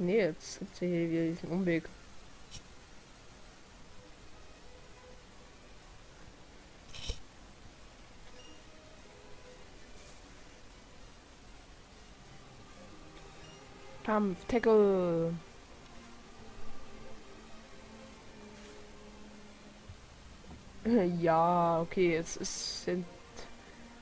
nee, jetzt gibt's hier wieder diesen Umweg. Kampf, Tackle. Ja, okay, es ist, sind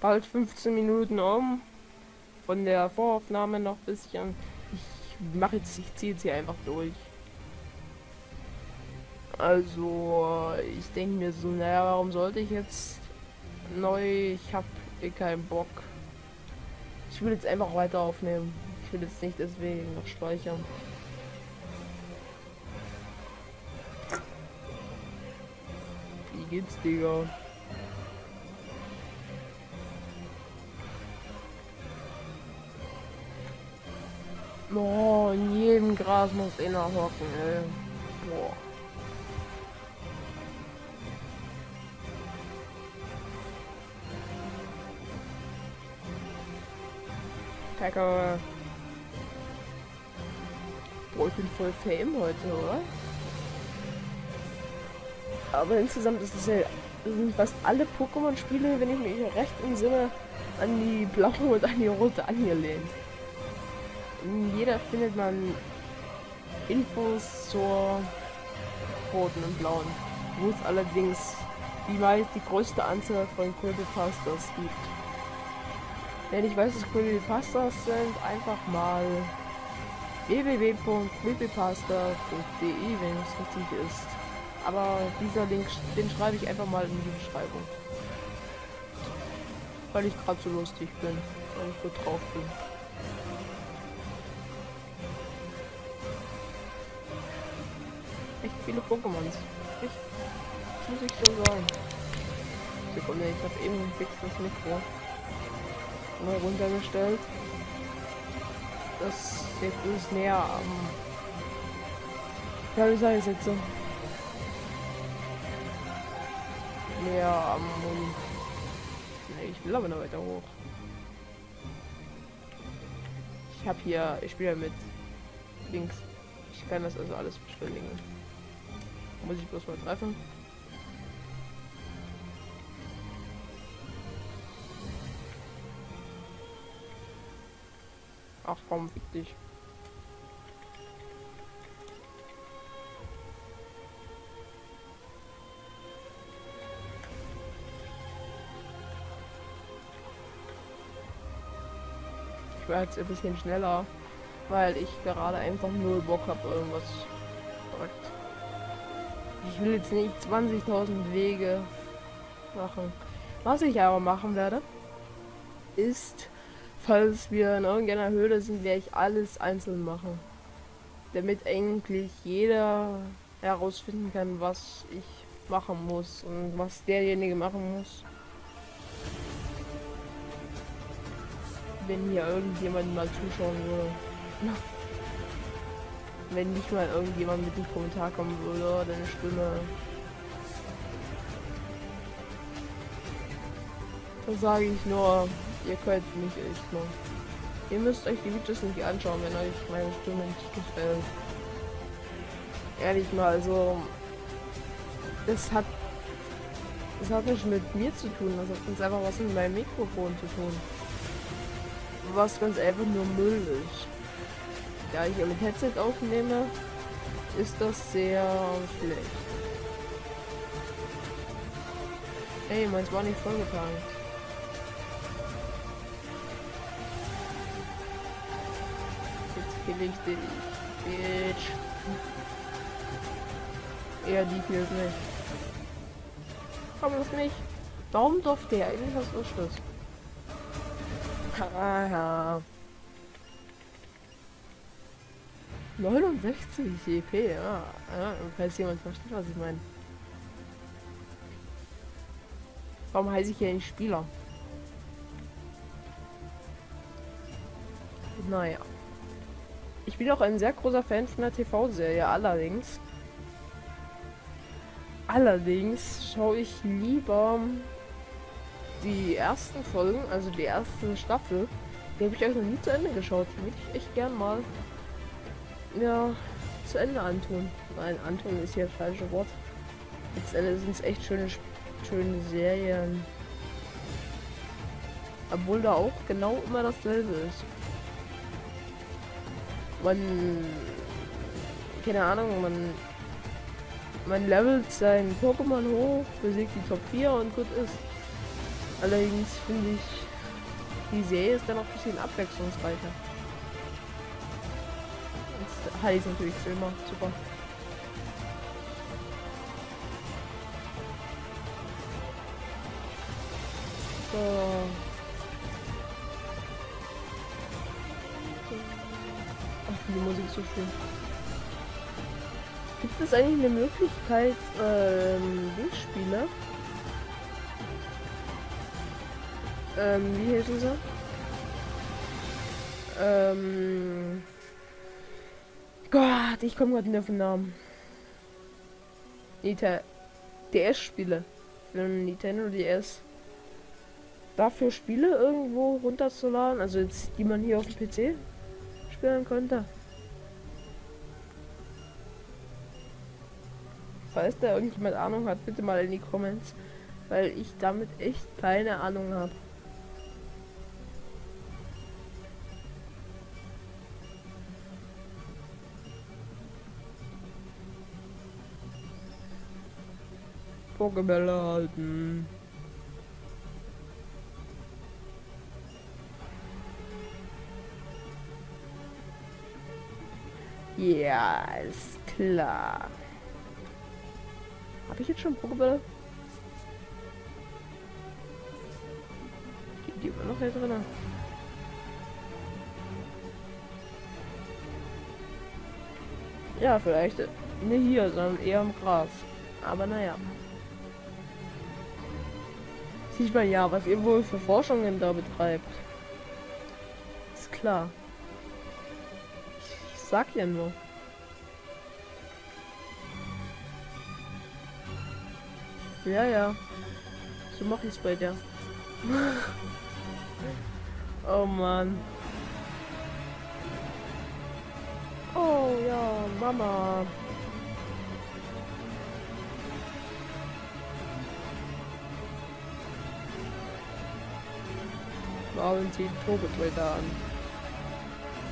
bald 15 Minuten um. Von der Voraufnahme noch ein bisschen. Ich mache jetzt, ich ziehe jetzt hier einfach durch. Also, ich denke mir so, naja, warum sollte ich jetzt neu? Ich habe eh keinen Bock. Ich will jetzt einfach weiter aufnehmen. Ich will jetzt nicht deswegen noch speichern. Wie geht's, Digga? Oh, in jedem Gras muss einer hocken, ey. Boah. Packer. Boah, ich bin voll Fame heute, oder? Aber insgesamt ist es ja sind fast alle Pokémon-Spiele, wenn ich mich recht entsinne, an die blaue und an die rote angelehnt. In jeder findet man Infos zur roten und blauen, wo es allerdings die meist die größte Anzahl von Creepypastas gibt. Wenn ich weiß, was Creepypastas sind, einfach mal www.creepypasta.de, wenn es richtig ist. Aber dieser Link, den schreibe ich einfach mal in die Beschreibung. Weil ich gerade so lustig bin, weil ich gut drauf bin. Echt viele Pokémons. Ich, muss ich schon sagen. Sekunde, ich habe eben fix das Mikro mal runtergestellt. Das jetzt ist näher am. Ja, soll ich jetzt so? Näher am Mund. Nee, ich will aber noch weiter hoch. Ich habe hier, ich spiele mit links. Ich kann das also alles beschleunigen. Muss ich bloß mal treffen. Ach komm, fick dich. Ich war jetzt ein bisschen schneller, weil ich gerade einfach nur Bock habe, irgendwas verrückt. Ich will jetzt nicht 20.000 Wege machen. Was ich aber machen werde, ist falls wir in irgendeiner Höhle sind, werde ich alles einzeln machen. Damit eigentlich jeder herausfinden kann, was ich machen muss und was derjenige machen muss. Wenn hier irgendjemand mal zuschauen würde. Wenn nicht mal irgendjemand mit dem Kommentar kommen würde, deine Stimme. Da sage ich nur, ihr könnt mich echt mal. Ihr müsst euch die Videos nicht anschauen, wenn euch meine Stimme nicht gefällt. Ehrlich mal, also es hat es hat nicht mit mir zu tun, das hat uns einfach was mit meinem Mikrofon zu tun. Was ganz einfach nur Müll ist. Da ich mit Headset aufnehme, ist das sehr schlecht. Ey, meins war nicht vollgetan. kill ich dich, Bitch. Er die killt mich. Komm das nicht. Warum durfte er eigentlich was Lustiges? Haha. 69 EP, ja. ja. Falls jemand versteht, was ich meine. Warum heiße ich hier nicht Spieler? Naja. Ich bin auch ein sehr großer Fan von der TV-Serie, allerdings. Allerdings schaue ich lieber die ersten Folgen, also die erste Staffel. Die habe ich euch noch nie zu Ende geschaut. Würde ich echt gern mal ja, zu Ende antun. Nein, antun ist hier falsche Wort. Letztendlich sind es echt schöne, schöne Serien. Obwohl da auch genau immer dasselbe ist. Man, keine Ahnung, man, man levelt sein Pokémon hoch, besiegt die Top 4 und gut ist. Allerdings finde ich, die Serie ist dann auch ein bisschen abwechslungsreicher. Heißt natürlich Zilmer, super. So. Ach, die Musik ist so schön. Gibt es eigentlich eine Möglichkeit, ähm, Spiele? Ähm, wie heißt sie? Ähm. Gott, ich komme gerade nicht auf den Namen. Nita DS-Spiele. Nintendo DS dafür Spiele irgendwo runterzuladen, also jetzt, die man hier auf dem PC spielen könnte. Falls da irgendjemand Ahnung hat, bitte mal in die Comments, weil ich damit echt keine Ahnung habe. Pokébälle halten. Ja, ist klar. Habe ich jetzt schon Pokébälle? Die, immer noch hier drin. Ja, vielleicht nicht hier, sondern eher im Gras. Aber naja. Sieht man ja, was ihr wohl für Forschungen da betreibt. Ist klar sag ja nur. Ja, ja. So mach ich's bei der. oh Mann. Oh ja, Mama. Warum zieht Turbo-Trader an?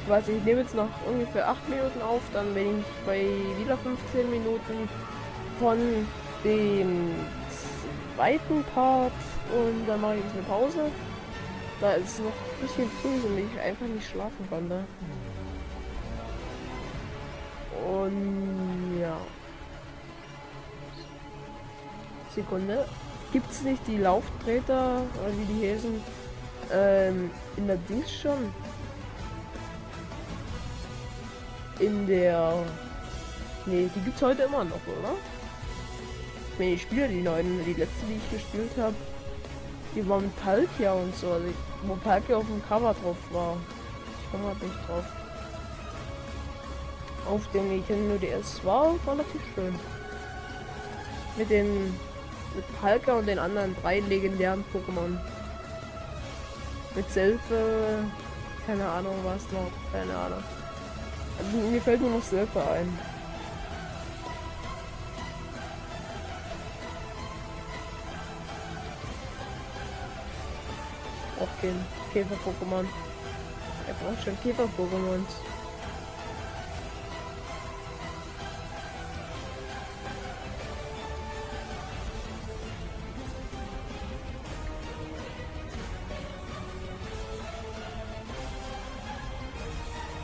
weiß ich nehme jetzt noch ungefähr 8 Minuten auf, dann bin ich bei wieder 15 Minuten von dem zweiten Part und dann mache ich eine Pause. Da ist noch ein bisschen früh und ich einfach nicht schlafen konnte. Und ja. Sekunde. Gibt es nicht die Lauftreter oder wie die heißen ähm, in der Dings schon? in der... Ne, die gibt's heute immer noch, oder? Ich meine, ich spiele die neuen, die letzte, die ich gespielt habe, die war mit Palkia und so, also, wo Palkia auf dem Cover drauf war. Ich komme halt nicht drauf. Auf dem Nintendo DS war relativ schön. Mit den mit Palkia und den anderen drei legendären Pokémon. Mit Selfe, keine Ahnung was noch, keine Ahnung. Also mir fällt nur noch Surfer ein. Auch den Käfer-Pokémon. Er braucht schon Käfer-Pokémons.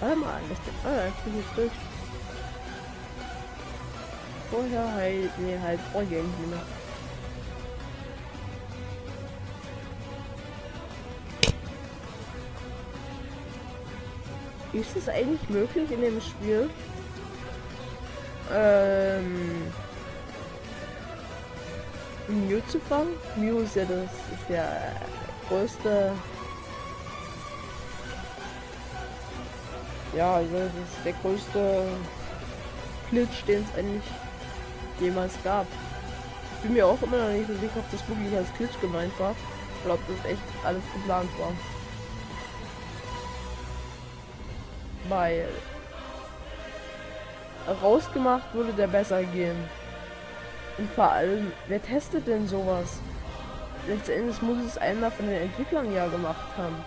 Warte mal, das ah, ich bin jetzt durch. Vorher halt, nee, halt ich irgendwie noch. Ist es eigentlich möglich in dem Spiel? Ähm. Mew zu fangen? Mew ist ja das ist ja größte Ja, also das ist der größte Glitch, den es eigentlich jemals gab. Ich bin mir auch immer noch nicht so sicher, ob das wirklich als Glitch gemeint war oder ob das echt alles geplant war. Weil rausgemacht, würde der besser gehen. Und vor allem, wer testet denn sowas? Letztendlich muss es einer von den Entwicklern ja gemacht haben.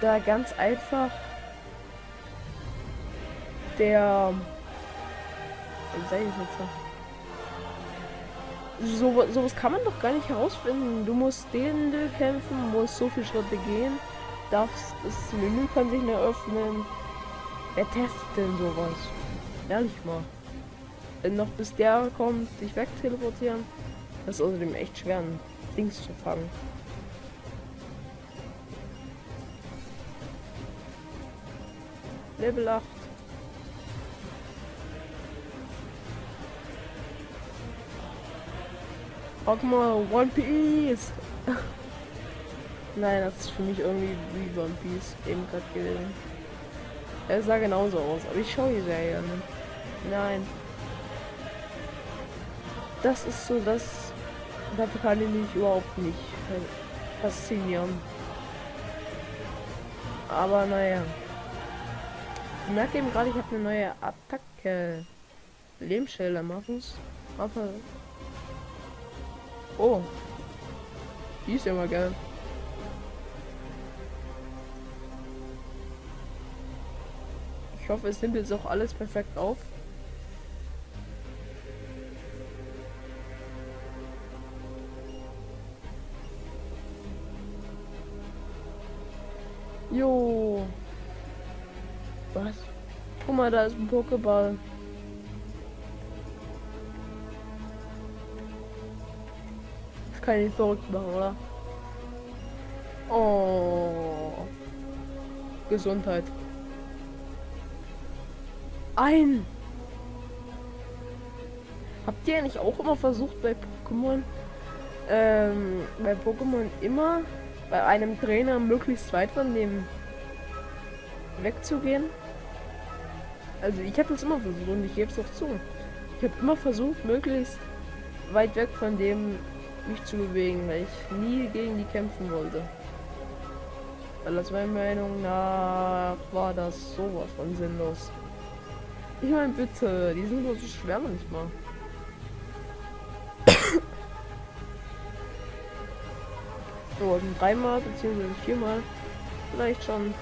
Da ganz einfach der so? So, sowas kann man doch gar nicht herausfinden. Du musst den kämpfen, musst so viele Schritte gehen, darfst das Menü kann sich nicht öffnen. Wer testet denn sowas? Ehrlich mal. Wenn noch bis der kommt, sich wegteleportieren. Das ist außerdem echt schwer, ein Dings zu fangen. Level 8. Mal, One Piece! Nein, das ist für mich irgendwie wie One Piece eben gerade gewesen. Er sah genauso aus, aber ich schaue die Serie nicht. Nein. Das ist so das. Dafür kann ich mich überhaupt nicht faszinieren. Aber naja. Ich merke eben gerade, ich habe eine neue Attacke. Lebensschilder machen's. Aber. Oh. Die ist ja mal geil. Ich hoffe, es nimmt jetzt auch alles perfekt auf. Jo. Was? Guck mal, da ist ein Pokéball. Kann nicht verrückt machen, oder? Oh. Gesundheit. Ein. Habt ihr eigentlich auch immer versucht bei Pokémon, ähm, bei Pokémon immer bei einem Trainer möglichst weit von dem wegzugehen? Also ich habe das immer versucht und ich gebe es auch zu. Ich habe immer versucht, möglichst weit weg von dem mich zu bewegen, weil ich nie gegen die kämpfen wollte. Weil das meiner Meinung nach war das sowas von sinnlos. Ich meine bitte, die sind so schwer nicht mal. so, also dreimal bzw. viermal vielleicht schon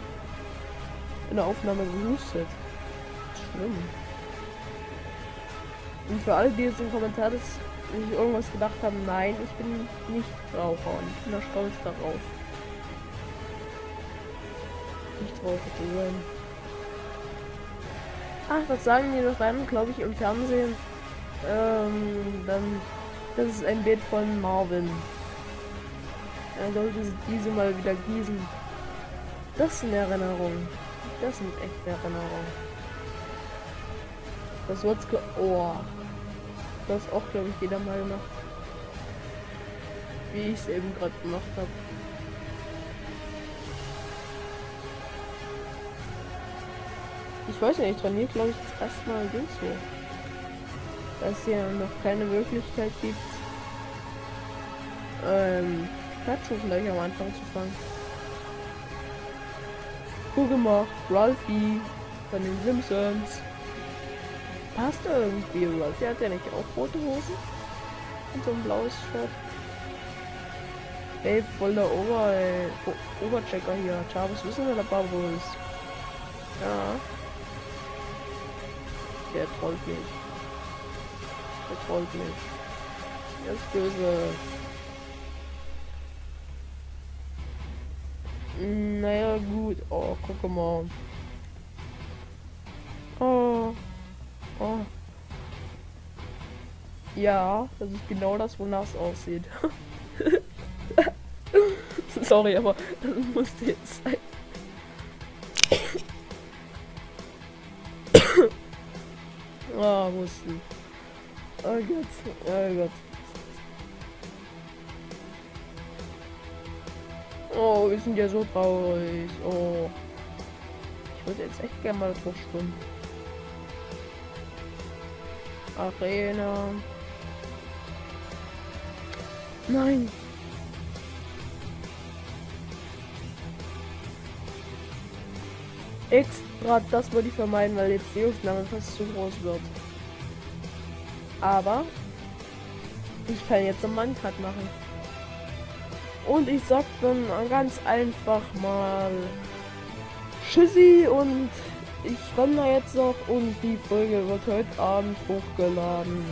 in der Aufnahme gehustet. Schlimm. Und für alle, die jetzt im Kommentar das sich irgendwas gedacht haben, nein, ich bin nicht Raucher und ich bin da stolz darauf. Nicht Raucher zu sein. Ach, was sagen die doch dann, glaube ich, im Fernsehen? Ähm, dann, das ist ein Bild von Marvin. Er sollte diese mal wieder gießen. Das sind Erinnerungen. Das sind echte Erinnerungen. Das wird's ge Oh. Das auch, glaube ich, jeder mal gemacht. Wie ich es eben gerade gemacht habe. Ich weiß nicht, ich trainiere glaube ich jetzt erstmal so. Da es ja noch keine Möglichkeit gibt, ähm, Pikachu gleich am Anfang zu fangen. Guck mal, Ralphie von den Simpsons. Passt irgendwie, Ralphie hat ja nicht auch rote Hosen? Und so ein blaues Shirt. Ey, voll der Ober, Oberchecker hier. Chavez wissen wir der Bubbles. Ja. Der trollt mich. Der trollt mich. Er ist böse. Naja, gut. Oh, guck mal. Oh. Ja, das ist genau das, wonach es aussieht. Sorry, aber das musste jetzt sein. Ah, oh, wusste. Oh Gott, oh Gott. Oh, wir sind ja so traurig. Oh. Ich würde jetzt echt gerne mal drauf schwimmen. Arena. Nein. extra das wollte ich vermeiden, weil jetzt die Aufnahme fast zu groß wird. Aber ich kann jetzt einen Mann-Cut machen. Und ich sag dann ganz einfach mal Tschüssi und ich renne jetzt noch und die Folge wird heute Abend hochgeladen.